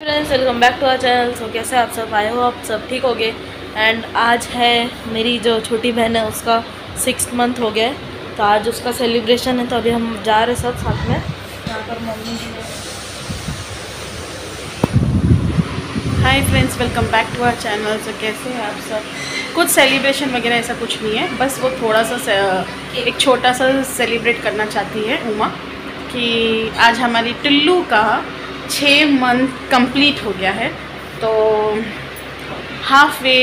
Friends welcome back to our channel so कैसे आप सब? आए हो आप सब ठीक हो गए एंड आज है मेरी जो छोटी बहन है, उसका सिक्स मंथ हो गया तो आज उसका सेलिब्रेशन है तो अभी हम जा रहे सब साथ में. यहाँ पर mummy ji hi friends welcome back to our channel तो कैसे हैं आप सब? कुछ सेलिब्रेशन वगैरह ऐसा कुछ नहीं है. बस वो थोड़ा सा एक छोटा सा सेलिब्रेट करना चाहती है उमा, कि आज हमारी टिल्लू का छः मंथ कंप्लीट हो गया है। तो half way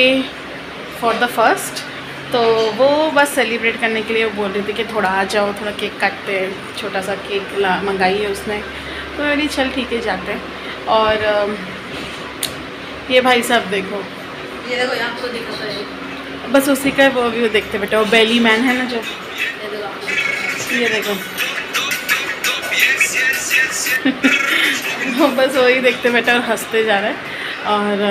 for the first तो वो बस सेलिब्रेट करने के लिए वो बोल रही थी कि थोड़ा आ जाओ थोड़ा केक काटते हैं छोटा सा केक मंगाई है उसने। तो मैं बोली चल ठीक है जाते हैं। और ये भाई साहब देखो। ये देखो यहाँ तो दिखता है बस उसी का वो भी देखते बेटा वो बेली मैन है ना जो? ये देखो। ये देखो। वो बस वही देखते बेटा और हँसते जा रहा है। और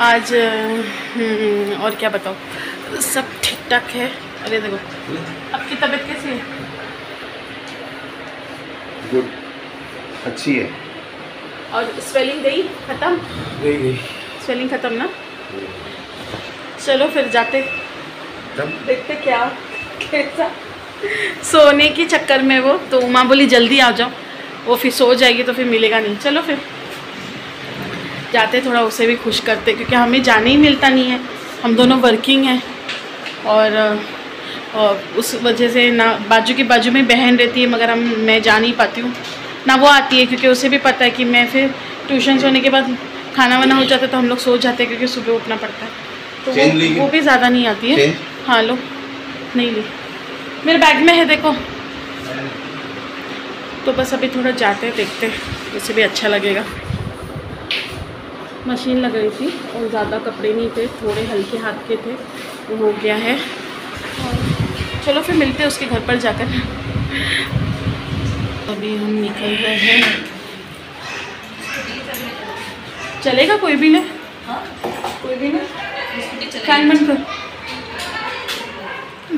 आज हम्म, और क्या बताओ सब ठीक ठाक है। अरे देखो आपकी तबीयत कैसी है? गुड अच्छी है। और स्वेलिंग गई? ख़त्म? गई गई। स्वेलिंग ख़त्म ना? चलो फिर जाते। तब। देखते क्या कैसा। सोने के चक्कर में वो तो उमा बोली जल्दी आ जाओ। वो फिर सो जाएगी तो फिर मिलेगा नहीं। चलो फिर। जाते थोड़ा उसे भी खुश करते क्योंकि हमें जाने ही मिलता नहीं है। हम दोनों वर्किंग हैं। और, और उस वजह से ना बाजू की बाजू में बहन रहती है मगर हम मैं जा नहीं पाती हूँ। ना वो आती है क्योंकि उसे भी पता है कि मैं फिर ट्यूशन होने के बाद खाना वाना हो जाता है तो हम लोग सो जाते हैं क्योंकि सुबह उठना पड़ता है। तो वो, वो भी ज़्यादा नहीं आती है। हाँ लो। नहीं ली। मेरे बैग में है देखो। तो बस अभी थोड़ा जाते हैं देखते हैं। उसे भी अच्छा लगेगा। मशीन लगाई थी और ज़्यादा कपड़े नहीं थे थोड़े हल्के हाथ के थे वो हो गया है। और चलो फिर मिलते हैं उसके घर पर जाकर। अभी हम निकल रहे हैं। चलेगा कोई भी नहीं हाँ कोई भी नहीं फ़ैन बंद कर।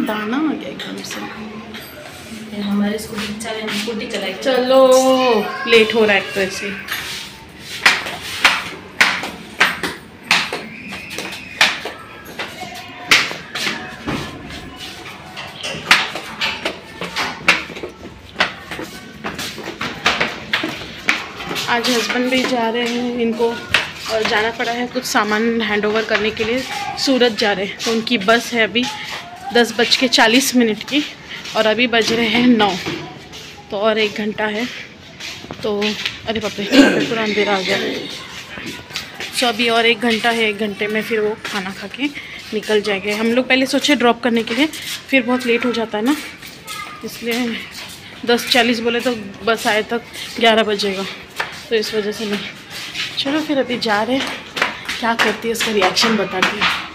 दाना आ गया एकदम से। हमारी स्कूटी चले स्कूटी चलो लेट हो रहा है तो ऐसे आज हस्बैंड भी जा रहे हैं, इनको और जाना पड़ा है कुछ सामान हैंड ओवर करने के लिए। सूरत जा रहे हैं तो उनकी बस है अभी दस बज के चालीस मिनट की। और अभी बज रहे हैं नौ। तो और एक घंटा है। तो अरे यहाँ पूरा अंधेरा आ गया। सो अभी और एक घंटा है, एक घंटे में फिर वो खाना खा के निकल जाएँगे। हम लोग पहले सोचे ड्रॉप करने के लिए, फिर बहुत लेट हो जाता है ना। इसलिए दस चालीस बोले तो बस आए तक ग्यारह बजेगा। तो इस वजह से नहीं। चलो फिर अभी जा रहे क्या करती है उसका रिएक्शन बताती है।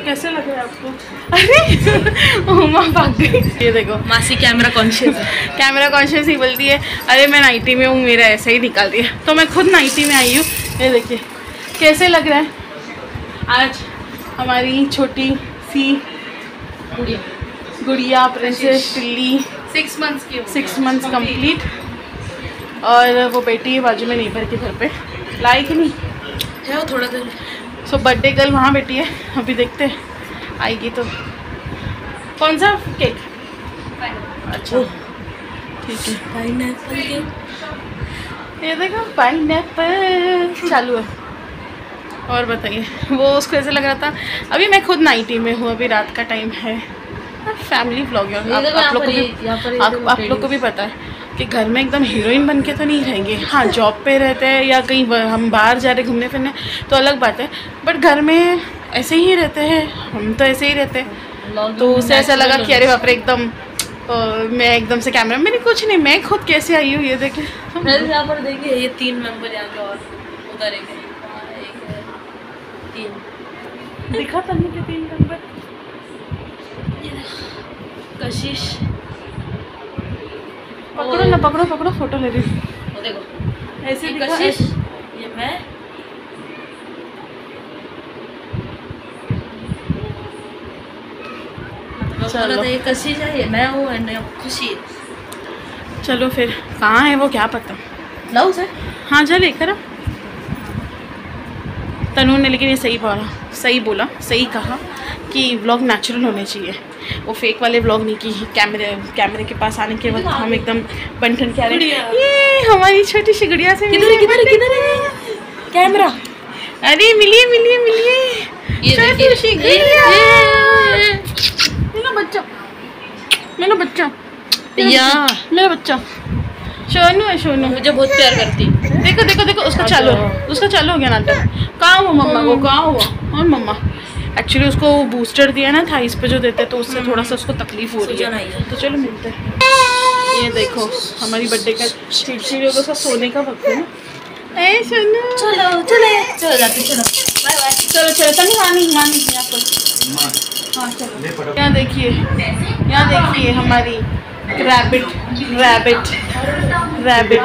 तो कैसे लग रहा है आपको? अरे उमा भाग गई। ये देखो मासी कैमरा कॉन्शियस कैमरा कॉन्शियस ही बोलती है अरे मैं नाइटी में हूँ मेरा ऐसे ही निकाल दिया। तो मैं खुद नाइटी में आई हूँ। ये देखिए कैसे लग रहा है? आज हमारी छोटी सी गुड़िया। प्रिंसेस टिल्ली सिक्स मंथ्स की सिक्स मंथ्स कंप्लीट और वो बेटी है बाजू में नेबर के घर पे। लाई कि नहीं? है वो थोड़ा देर। सो बर्थडे गर्ल वहाँ बैठी है। अभी देखते हैं। आएगी तो। कौन सा केक अच्छा। ठीक है। के ये देखो पाइन चालू है। और बताइए वो उसको ऐसे लग रहा था। अभी मैं खुद नाइटी में हूँ अभी रात का टाइम है। फैमिली ब्लॉग है। आप, आप लोग को भी आप लोग को भी पता है। कि घर में एकदम हीरोइन बन के तो नहीं रहेंगे। हाँ जॉब पे रहते हैं या कहीं हम बाहर जा रहे घूमने फिरने तो अलग बात है। बट घर में ऐसे ही रहते हैं हम तो ऐसे ही रहते हैं। तो उसे ऐसा लगा कि अरे बाप रे एकदम मैं एकदम से कैमरा मैंने कुछ नहीं मैं खुद कैसे आई हूँ ये देखे यहाँ पर देखिए ये तीन मेंबर यहाँ के और उधर एक तीन। दिखा के तीन नंबर कशिश। पकड़ो ना पकड़ो पकड़ो फ़ोटो ले रही हूँ। देखो। ऐसे दिखा कशिश। ये मैं। चलो। ये कशिश है ये मैं हूँ एंड खुशी चलो फिर कहाँ है वो क्या पता? ब्लाउज है हाँ जा लेकर तनु ने लेकिन ये सही बोला सही बोला सही कहा कि व्लॉग नेचुरल होने चाहिए। वो फेक वाले व्लॉग नहीं की कैमरे कैमरे के पास आने के वक्त हम एकदम बनठन के आ रहे ये हमारी छोटी सी गुड़िया से किधर किधर किधर है? कैमरा अरे मिलिए मिलिए मिलिए। छोटी सी गुड़िया। मेरा बच्चा। मेरा बच्चा। या। मेरा बच्चा। सोनू है सोनू। मुझे बहुत प्यार करती। देखो देखो देखो उसका चालू उसका चालू हो गया नाटक कहाँ हुआ मम्मा? को कहाँ हुआ? और मम्मा? एक्चुअली उसको बूस्टर दिया ना थाइस पे जो देते तो उससे थोड़ा सा उसको तकलीफ़ हो रही है। है। तो चलो मिलते हैं। ये देखो हमारी बर्थडे का चिड़चिड़ियों को सब सोने का वक्त है ना। ए सोनू। चलो चले चलो जाते चलो। बाय बाय चलो चलो तनी मानी मानी यहाँ पर हाँ चलो। यहाँ देखिए यहाँ देखिए हमारी rabbit rabbit rabbit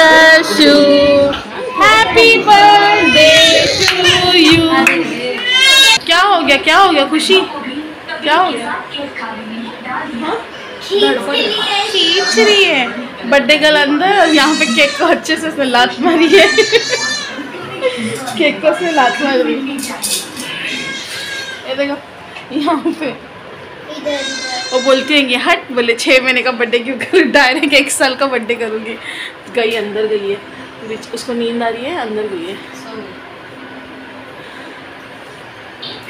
Kashu happy birthday to you क्या हो गया? क्या हो गया? खुशी? क्या हो गया? रही है। बर्थडे गर्ल अंदर, और यहाँ पे केक को अच्छे से उसने लात मारी है। केक को उसने लात मार। रही ये देखो, यहाँ पे। वो बोलती है कि हट बोले छः महीने का बर्थडे क्यों करूँ? डायरेक्ट एक साल का बर्थडे करूँगी. गई अंदर गई है। बीच उसको नींद आ रही है अंदर गई है।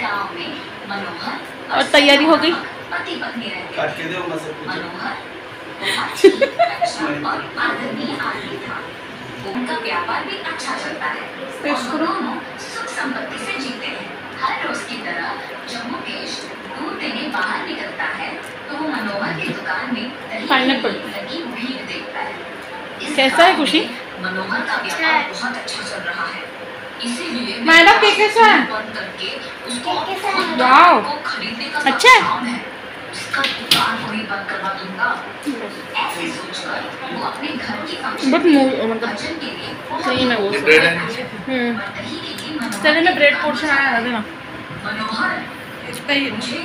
गाँव में मनोहर और तैयारी हो गई। उनका व्यापार भी अच्छा चलता है। और दोनों सुख संपत्ति से जीते हैं हर रोज की तरह जब मुकेश दूध देने बाहर निकलता है तो वो मनोहर की दुकान में दही Pineapple. की लगी भीड़ देखता है इस कैसा है खुशी? मनोहर का व्यापार बहुत अच्छा चल रहा है। इसीलिए मैडम, केक कैसा है? करके उसको वाओ। खरीदने का अच्छा है? उसका दुकान को ही बंद करवा दूँगा। ऐसे सोचकर वो अपने घर की बट मतलब सही में वो ब्रेड है। हम्म। चले में ब्रेड पोर्शन आया है। देना मनोहर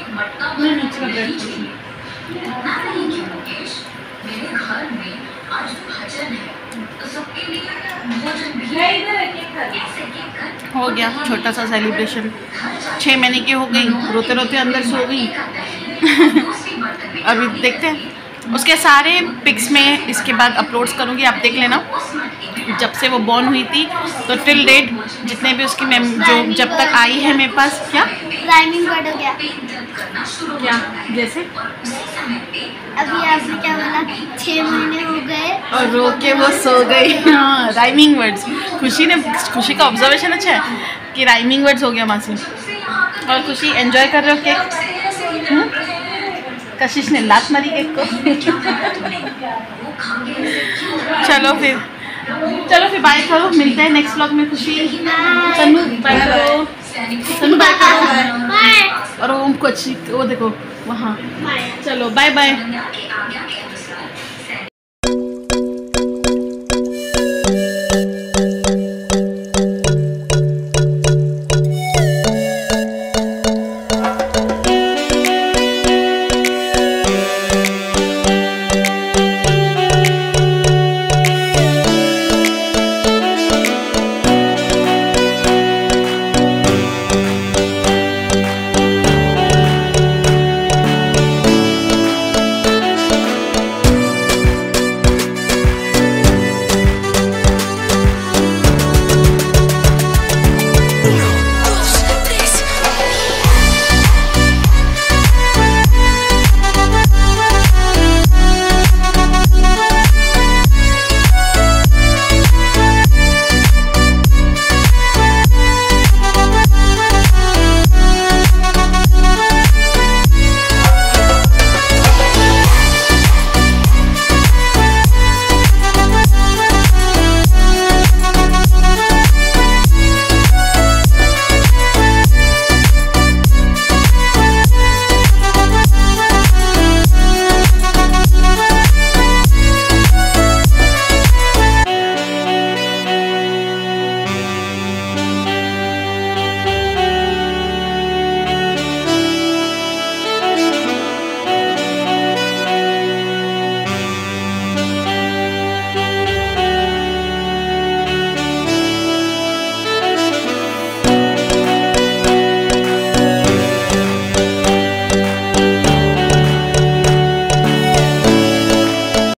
मटका भर नहीं चाहिए। नहीं कि मुकेश मेरे घर में आज भजन है तो सबके लिए भोजन भी है गया, छोटा सा सेलिब्रेशन छः महीने की हो गई, रोते रोते अंदर सो गई। अभी देखते हैं। उसके सारे पिक्स में इसके बाद अपलोड्स करूँगी, आप देख लेना। जब से वो बॉर्न हुई थी तो टिल डेट जितने भी उसकी मेम जो जब तक आई है मेरे पास, क्या? राइमिंग वर्ड हो गया। हो क्या? जैसे? अभी आपने क्या बोला? छः महीने हो गए। और रो के वो सो गई। हाँ राइमिंग वर्ड्स खुशी ने खुशी का ऑब्जर्वेशन अच्छा है कि राइमिंग वर्ड्स हो गया मासी। और खुशी एंजॉय कर रहे हो केक हम्म? कशिश ने लात मारी केक को। चलो फिर चलो फिर बाय करो। मिलते हैं नेक्स्ट ब्लॉग में खुशी। बाय करो। और ओम को अच्छी वो देखो वहाँ। चलो बाय बाय